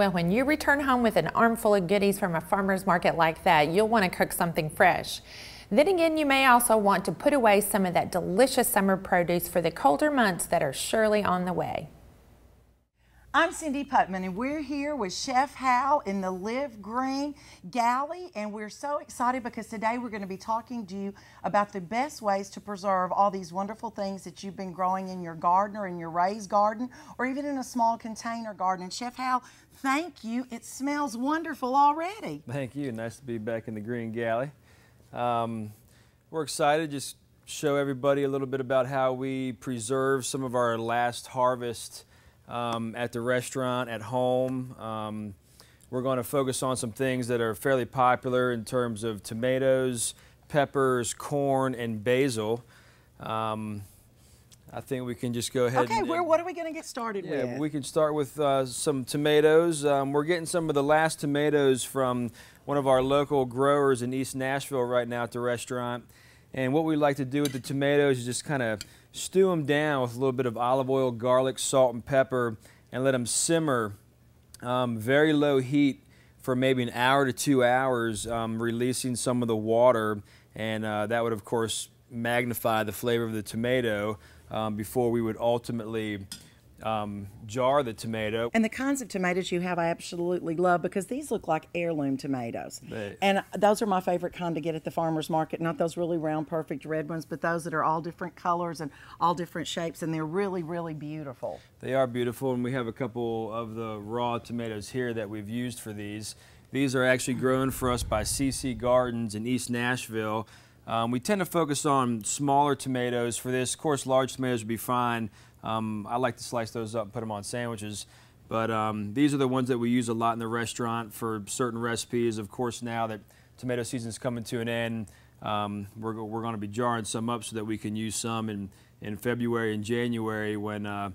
Well, when you return home with an armful of goodies from a farmer's market like that, you'll want to cook something fresh. Then again, you may also want to put away some of that delicious summer produce for the colder months that are surely on the way. I'm Cindy Putman, and we're here with Chef Hal in the Live Green Galley, and we're so excited because today we're going to be talking to you about the best ways to preserve all these wonderful things that you've been growing in your garden or in your raised garden or even in a small container garden. And Chef Hal, thank you. It smells wonderful already. Thank you. Nice to be back in the Green Galley. Um, we're excited just show everybody a little bit about how we preserve some of our last harvest um, at the restaurant, at home. Um, we're going to focus on some things that are fairly popular in terms of tomatoes, peppers, corn, and basil. Um, I think we can just go ahead. Okay, and, where, what are we going to get started yeah, with? we can start with uh, some tomatoes. Um, we're getting some of the last tomatoes from one of our local growers in East Nashville right now at the restaurant. And what we like to do with the tomatoes is just kind of stew them down with a little bit of olive oil, garlic, salt, and pepper, and let them simmer um, very low heat for maybe an hour to two hours, um, releasing some of the water. And uh, that would, of course, magnify the flavor of the tomato um, before we would ultimately um, jar the tomato. And the kinds of tomatoes you have, I absolutely love because these look like heirloom tomatoes. They- and those are my favorite kind to get at the farmer's market. Not those really round, perfect red ones, but those that are all different colors and all different shapes, and they're really, really beautiful. They are beautiful, and we have a couple of the raw tomatoes here that we've used for these. These are actually grown for us by CC Gardens in East Nashville. Um, we tend to focus on smaller tomatoes for this. Of course, large tomatoes would be fine. Um, I like to slice those up and put them on sandwiches. But um, these are the ones that we use a lot in the restaurant for certain recipes. Of course, now that tomato season is coming to an end, um, we're, we're going to be jarring some up so that we can use some in, in February and January when uh,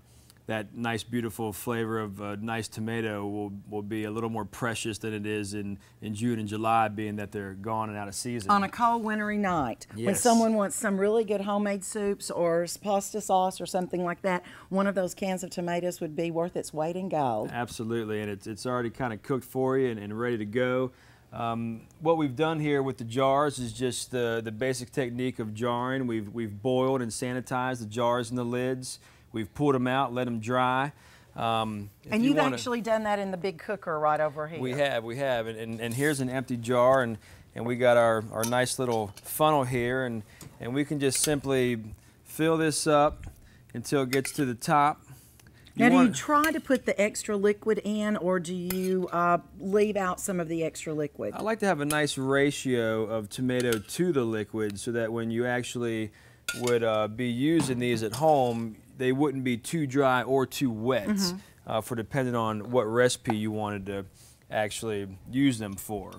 that nice, beautiful flavor of uh, nice tomato will, will be a little more precious than it is in, in June and July, being that they're gone and out of season. On a cold wintry night, when someone wants some really good homemade soups or pasta sauce or something like that, one of those cans of tomatoes would be worth its weight in gold. Absolutely, and it's, it's already kind of cooked for you and, and ready to go. Um, what we've done here with the jars is just the, the basic technique of jarring. We've, we've boiled and sanitized the jars and the lids. We've pulled them out, let them dry. Um, And you you've wanna- actually done that in the big cooker right over here. We have, we have, and, and, and here's an empty jar, and, and we got our, our nice little funnel here, and, and we can just simply fill this up until it gets to the top. Now, do want- you try to put the extra liquid in, or do you uh, leave out some of the extra liquid? I like to have a nice ratio of tomato to the liquid so that when you actually would uh, be using these at home, they wouldn't be too dry or too wet Mm-hmm. uh, for depending on what recipe you wanted to actually use them for.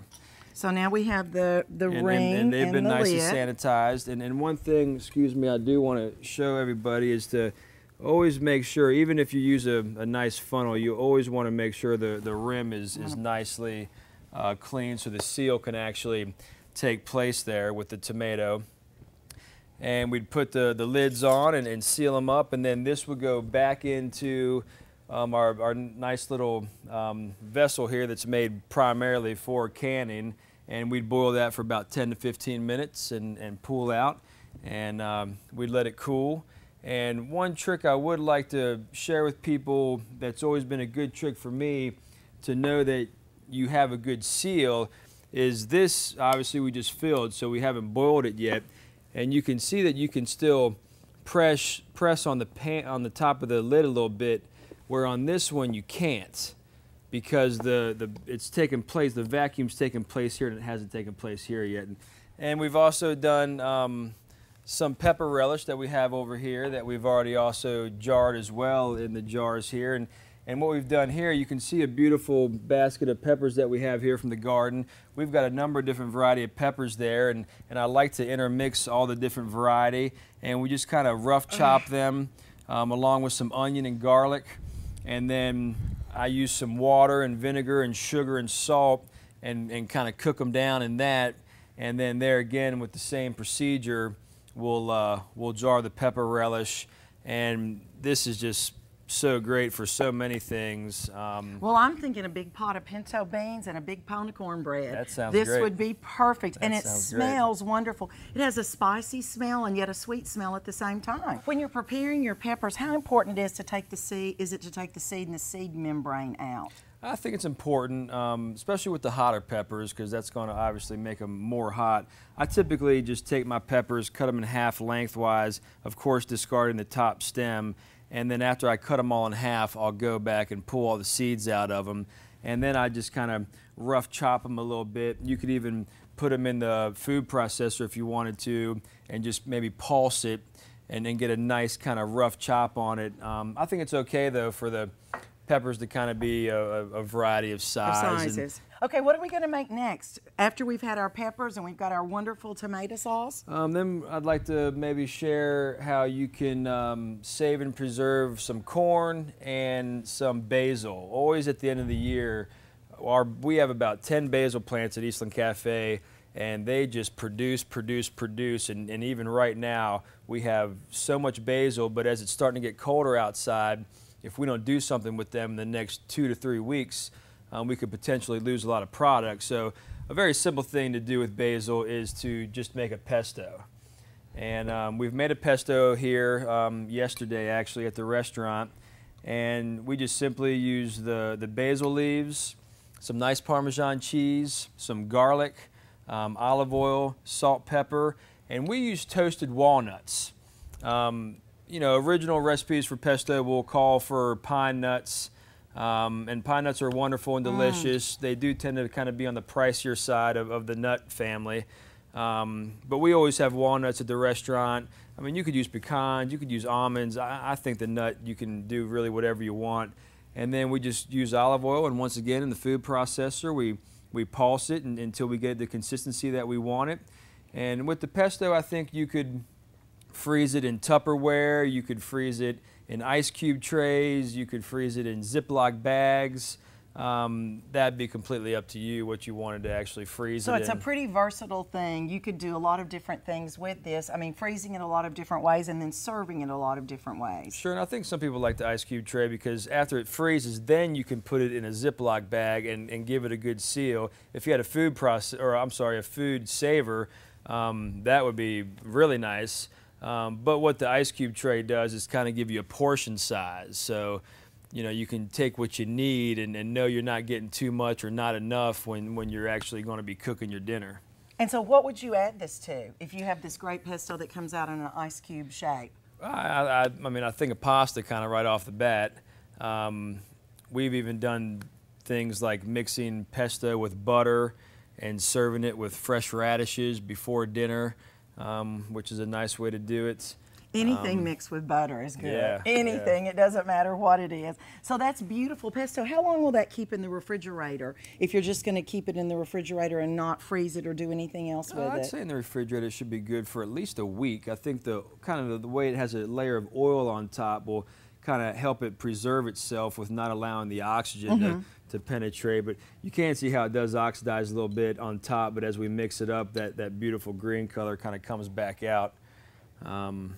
So now we have the the and, ring and, and they've been the nicely lid. sanitized. And, and one thing, excuse me, I do want to show everybody is to always make sure, even if you use a, a nice funnel, you always want to make sure the, the rim is, is nicely uh, clean so the seal can actually take place there with the tomato. And we'd put the, the lids on and, and seal them up, and then this would go back into um, our, our nice little um, vessel here that's made primarily for canning. And we'd boil that for about 10 to 15 minutes and, and pull out, and um, we'd let it cool. And one trick I would like to share with people that's always been a good trick for me to know that you have a good seal is this obviously we just filled, so we haven't boiled it yet. And you can see that you can still press press on the pan on the top of the lid a little bit, where on this one you can't because the, the it's taken place, the vacuum's taken place here and it hasn't taken place here yet. And, and we've also done um, some pepper relish that we have over here that we've already also jarred as well in the jars here. And, and what we've done here, you can see a beautiful basket of peppers that we have here from the garden. We've got a number of different variety of peppers there, and, and I like to intermix all the different variety. And we just kind of rough chop them um, along with some onion and garlic. And then I use some water and vinegar and sugar and salt and, and kind of cook them down in that. And then there again with the same procedure, we'll, uh, we'll jar the pepper relish. And this is just so great for so many things. Um, Well, I'm thinking a big pot of pinto beans and a big pound of cornbread. That sounds This great. would be perfect, and it sounds great. smells wonderful. It has a spicy smell and yet a sweet smell at the same time. When you're preparing your peppers, how important it is to take the seed? Is it to take the seed and the seed membrane out? I think it's important, um, especially with the hotter peppers, because that's going to obviously make them more hot. I typically just take my peppers, cut them in half lengthwise, of course discarding the top stem, and then after I cut them all in half, I'll go back and pull all the seeds out of them, and then I just kind of rough chop them a little bit. You could even put them in the food processor if you wanted to, and just maybe pulse it, and then get a nice kind of rough chop on it. Um, I think it's okay though for the peppers to kind of be a, a- variety of Of size. and- sizes. Okay, what are we going to make next? After we've had our peppers and we've got our wonderful tomato sauce? Um, then I'd like to maybe share how you can um, save and preserve some corn and some basil. Always at the end of the year, our, we have about 10 basil plants at Eastland Cafe, and they just produce, produce, produce. And, and even right now, we have so much basil, but as it's starting to get colder outside, if we don't do something with them in the next two to three weeks, um, we could potentially lose a lot of product. So a very simple thing to do with basil is to just make a pesto. And um, we've made a pesto here um, yesterday actually at the restaurant. And we just simply use the, the basil leaves, some nice Parmesan cheese, some garlic, um, olive oil, salt, pepper, and we use toasted walnuts. Um, you know, original recipes for pesto will call for pine nuts, um, and pine nuts are wonderful and delicious. They do tend to kind of be on the pricier side of, of the nut family. Um, but we always have walnuts at the restaurant. I mean, you could use pecans, you could use almonds. I, I think the nut, you can do really whatever you want. And then we just use olive oil, and once again, in the food processor, we, we pulse it and, until we get the consistency that we want it. And with the pesto, I think you could freeze it in Tupperware, you could freeze it in ice cube trays, you could freeze it in Ziploc bags. Um, that'd be completely up to you what you wanted to actually freeze So it it's a pretty versatile thing. You could do a lot of different things with this. I mean, freezing it a lot of different ways and then serving it a lot of different ways. Sure, and I think some people like the ice cube tray because after it freezes, then you can put it in a Ziploc bag and, and give it a good seal. If you had a food process, or I'm sorry, a food saver, um, that would be really nice. Um, but what the ice cube tray does is kind of give you a portion size. So, you know, you can take what you need and, and know you're not getting too much or not enough when, when you're actually going to be cooking your dinner. And so, what would you add this to if you have this great pesto that comes out in an ice cube shape? I, I, I mean, I think of pasta kind of right off the bat. Um, we've even done things like mixing pesto with butter and serving it with fresh radishes before dinner, um, which is a nice way to do it. Anything mixed with butter is good. Um, yeah, Anything, it doesn't matter what it is. So that's beautiful pesto. How long will that keep in the refrigerator if you're just going to keep it in the refrigerator and not freeze it or do anything else with Uh, I'd it? say in the refrigerator it should be good for at least a week. I think the kind of the, the way it has a layer of oil on top will kind of help it preserve itself with not allowing the oxygen Mm-hmm. to, to penetrate. But you can see how it does oxidize a little bit on top, but as we mix it up, that, that beautiful green color kind of comes back out. Um,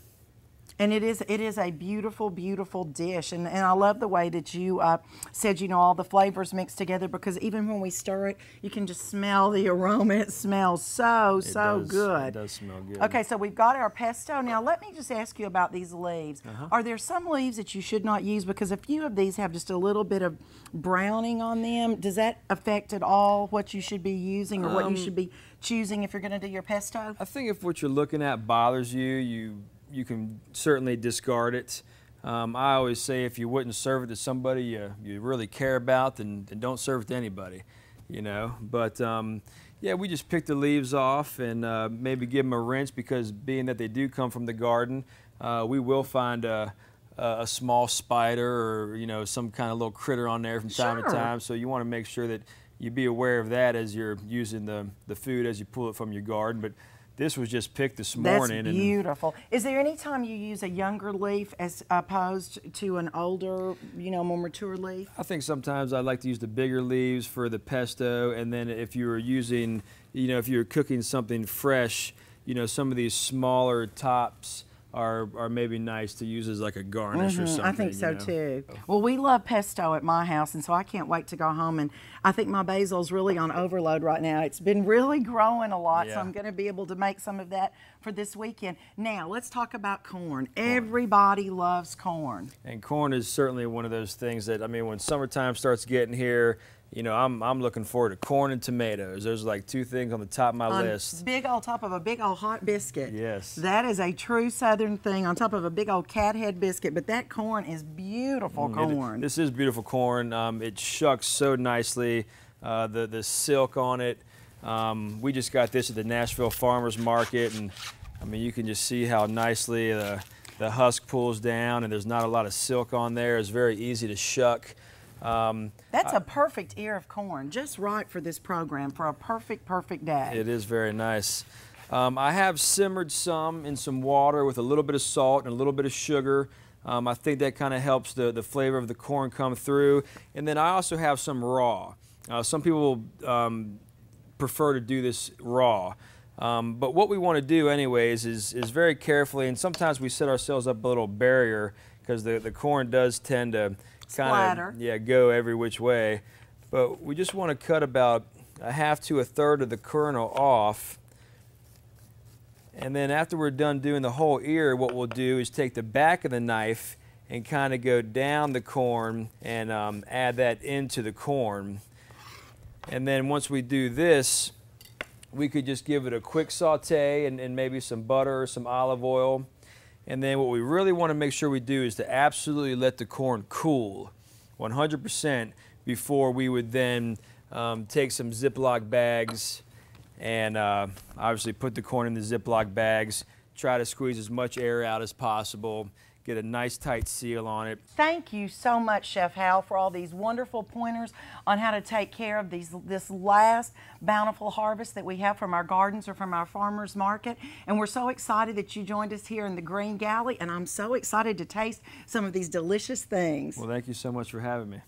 And it is it is a beautiful, beautiful dish. And, and I love the way that you uh, said, you know, all the flavors mixed together because even when we stir it, you can just smell the aroma. It smells so, it so does- good. It does smell good. Okay, so we've got our pesto. Now, let me just ask you about these leaves. Uh-huh. Are there some leaves that you should not use? Because a few of these have just a little bit of browning on them. Does that affect at all what you should be using or Um, what you should be choosing if you're going to do your pesto? I think if what you're looking at bothers you, you you can certainly discard it. Um, I always say if you wouldn't serve it to somebody you, you really care about, then, then don't serve it to anybody, you know. But um, yeah, we just pick the leaves off and uh, maybe give them a rinse because being that they do come from the garden, uh, we will find a, a small spider or you know some kind of little critter on there from time Sure. to time. So you want to make sure that you be aware of that as you're using the, the food as you pull it from your garden. But this was just picked this That's morning. and beautiful. Is there any time you use a younger leaf as opposed to an older, you know, more mature leaf? I think sometimes I like to use the bigger leaves for the pesto, and then if you were using, you know, if you were cooking something fresh, you know, some of these smaller tops are, are maybe nice to use as like a garnish or something. Mm-hmm. I think so you know? too. Well, we love pesto at my house, and so I can't wait to go home. And I think my basil's really on overload right now. It's been really growing a lot, so I'm going to be able to make some of that for this weekend. Now, let's talk about corn. Everybody loves corn. And corn is certainly one of those things that I mean, when summertime starts getting here, you know, I'm I'm looking forward to corn and tomatoes. Those are like two things on the top of my On list. big on top of a big old hot biscuit. Yes. That is a true Southern thing on top of a big old cat head biscuit. But that corn is beautiful It- corn. this is beautiful corn. Um, it shucks so nicely. Uh, the the silk on it. Um, we just got this at the Nashville Farmers Market, and I mean, you can just see how nicely the the husk pulls down, and there's not a lot of silk on there. It's very easy to shuck. Um, That's a perfect ear of corn, just right for this program, for a perfect, perfect day. It is very nice. Um, I have simmered some in some water with a little bit of salt and a little bit of sugar. Um, I think that kind of helps the, the flavor of the corn come through. And then I also have some raw. Uh, some people um, prefer to do this raw. Um, but what we want to do anyways is, is very carefully, and sometimes we set ourselves up a little barrier because the, the corn does tend to kind of yeah, go every which way. But we just want to cut about a half to a third of the kernel off. And then after we're done doing the whole ear, what we'll do is take the back of the knife and kind of go down the corn and um, add that into the corn. And then once we do this, we could just give it a quick saute and, and maybe some butter or some olive oil. And then what we really want to make sure we do is to absolutely let the corn cool 100% before we would then um, take some Ziploc bags and uh, obviously put the corn in the Ziploc bags, try to squeeze as much air out as possible, get a nice tight seal on it. Thank you so much, Chef Hal, for all these wonderful pointers on how to take care of these this last bountiful harvest that we have from our gardens or from our farmers market. And we're so excited that you joined us here in the Green Galley, and I'm so excited to taste some of these delicious things. Well, thank you so much for having me.